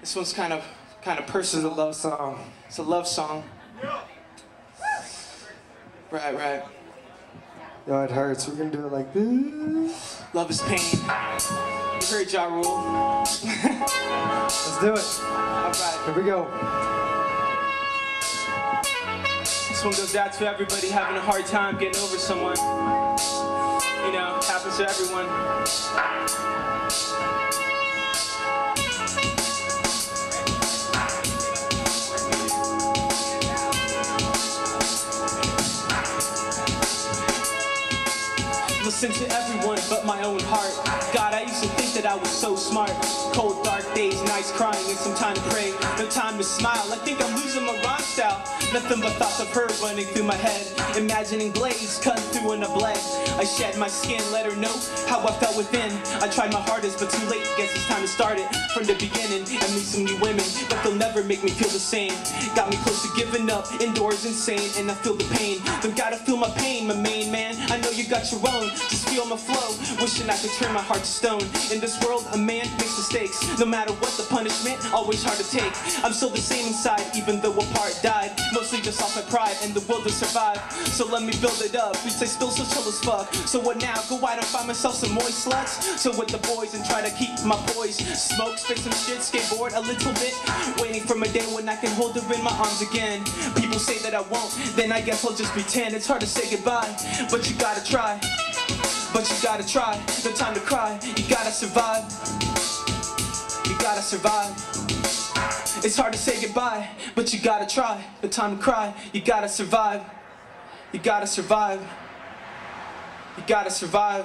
This one's kind of kind of This is a love song. It's a love song. Right, right. Yo, it hurts. We're gonna do it like this. Love is pain. You heard Ja Rule. Let's do it. All right. Here we go. This one goes out to everybody having a hard time getting over someone. You know, happens to everyone. Listen to everyone but my own heart. God, I used to think that I was so smart. Cold, dark days, nights crying, and some time to pray. No time to smile. I think I'm losing my rhyme style. Nothing but thoughts of her running through my head. Imagining blades cut through in a blade. I shed my skin, let her know how I felt within. I tried my hardest, but too late. Guess it's time to start it from the beginning and meet some new women, but they'll never make me feel the same. Got me close to giving up, indoors insane, and I feel the pain. Don't gotta feel my pain, my main man. I know you got your own. Just feel my flow. Wishing I could turn my heart to stone. In this world, a man makes mistakes. No matter what the punishment, always hard to take. I'm still the same inside, even though a part died. Mostly just off my pride and the will to survive. So let me build it up. We say still so chill as fuck. So what now? Go out and find myself some moist sluts. So with the boys and try to keep my poise. Smoke, spit some shit, skateboard a little bit. Waiting for my day when I can hold her in my arms again. People say that I won't, then I guess I'll just pretend. It's hard to say goodbye, but you gotta try. But you gotta try, no time to cry. You gotta survive. You gotta survive. It's hard to say goodbye, but you gotta try. No time to cry. You gotta survive. You gotta survive. You gotta survive.